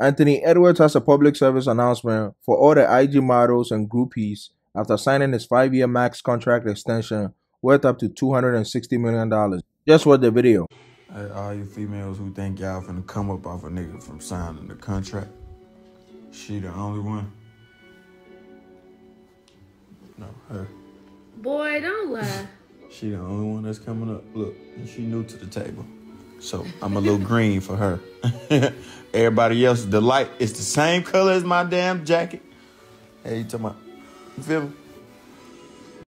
Anthony Edwards has a public service announcement for all the IG models and groupies after signing his five-year max contract extension worth up to $260 million. Just watch the video. Hey, all you females who think y'all finna come up off a nigga from signing the contract, she the only one. No, her. Boy, don't lie. She the only one that's coming up. Look, and she new to the table. So I'm a little green for her. Everybody else, the light is the same color as my damn jacket. Hey, you talking about, feel me?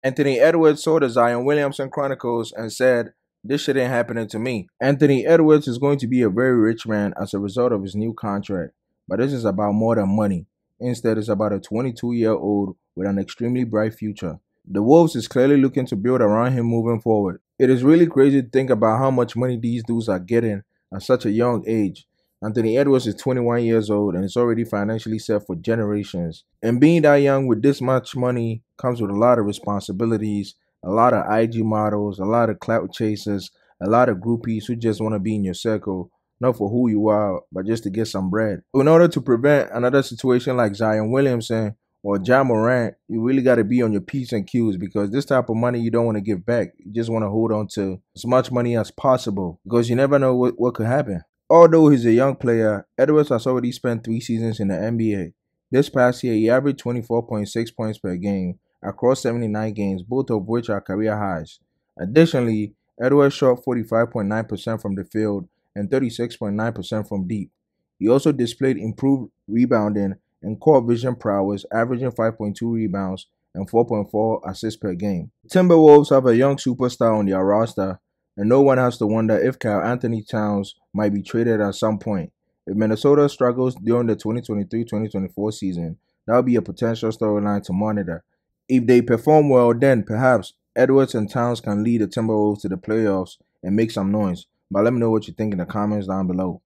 Anthony Edwards saw the Zion Williamson Chronicles and said, this shit ain't happening to me. Anthony Edwards is going to be a very rich man as a result of his new contract. But this is about more than money. Instead, it's about a 22 year old with an extremely bright future. The Wolves is clearly looking to build around him moving forward. It is really crazy to think about how much money these dudes are getting at such a young age. Anthony Edwards is 21 years old and is already financially set for generations. And being that young with this much money comes with a lot of responsibilities, a lot of IG models, a lot of clout chasers, a lot of groupies who just want to be in your circle, not for who you are, but just to get some bread. In order to prevent another situation like Zion Williamson or Ja Morant, you really got to be on your P's and Q's because this type of money you don't want to give back. You just want to hold on to as much money as possible because you never know what, what could happen. Although he's a young player, Edwards has already spent three seasons in the NBA. This past year, he averaged 24.6 points per game across 79 games, both of which are career highs. Additionally, Edwards shot 45.9% from the field and 36.9% from deep. He also displayed improved rebounding and court vision prowess, averaging 5.2 rebounds and 4.4 assists per game. Timberwolves have a young superstar on their roster, and no one has to wonder if Karl-Anthony Towns might be traded at some point. If Minnesota struggles during the 2023-2024 season, that would be a potential storyline to monitor. If they perform well, then perhaps Edwards and Towns can lead the Timberwolves to the playoffs and make some noise. But let me know what you think in the comments down below.